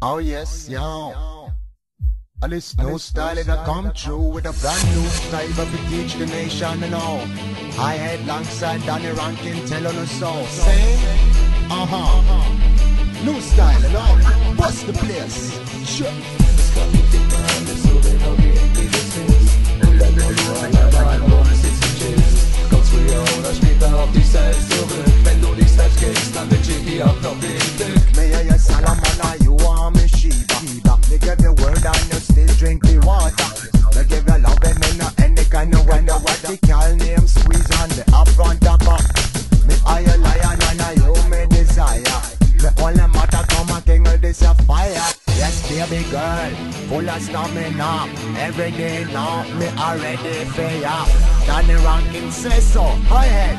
Oh yes, yeah. And this new style that come true with a brand new style but we teach the nation you know. I head alongside Danny Rankin telling us all. Sing, uh-huh. New style, you know. Bust the place. Sure. Your Solomon and you are me Sheba. Me give you word and you still drink the water. Give you love and me any kind of what the squeeze the. Me lion and you desire. Me matter come this a fire. Yes, baby girl. Every day now, me. Danny Rankin says so. Go ahead.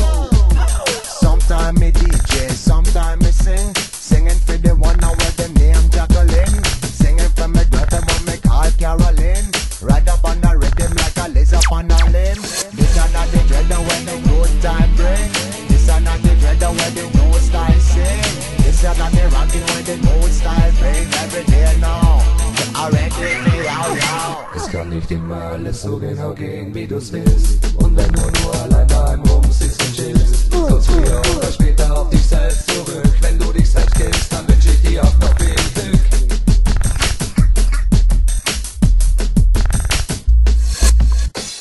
are not the rocking when the new style bring. Every day now, me. Es kann nicht immer alles so genau gehen, wie du's willst. Und wenn nur du allein daheim rumsitzt und chillst, kommst früher oder später auf dich selbst zurück. Wenn du dich selbst killst, dann wünsch ich dir auch noch viel Glück.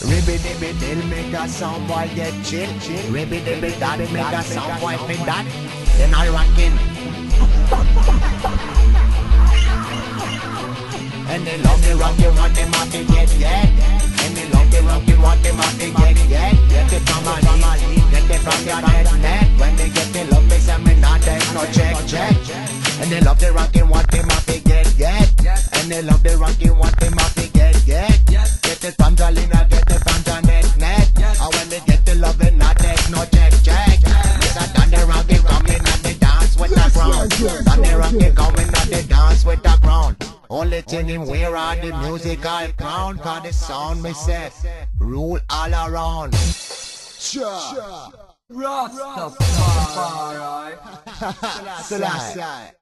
Ribby dibby dill make a sound boy get chill chill. Ribby dibby that make a sound boy fit that. Then I rockin'. The rock you want them up to get get. And they love the rock you want them up to get get. Get it from Jolina, get it from Janet net. And when they get the love, they not take no check check. Mr. Thunder Rocky coming at the dance with the ground. Thunder Rocky coming at the dance with the ground. Only thing him wear are the musical crown, cause the sound me set rule all around. Sure. Rastafari. Selassie.